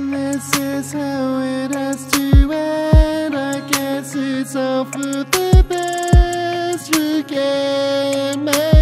This is how it has to end. I guess it's all for the best You can make.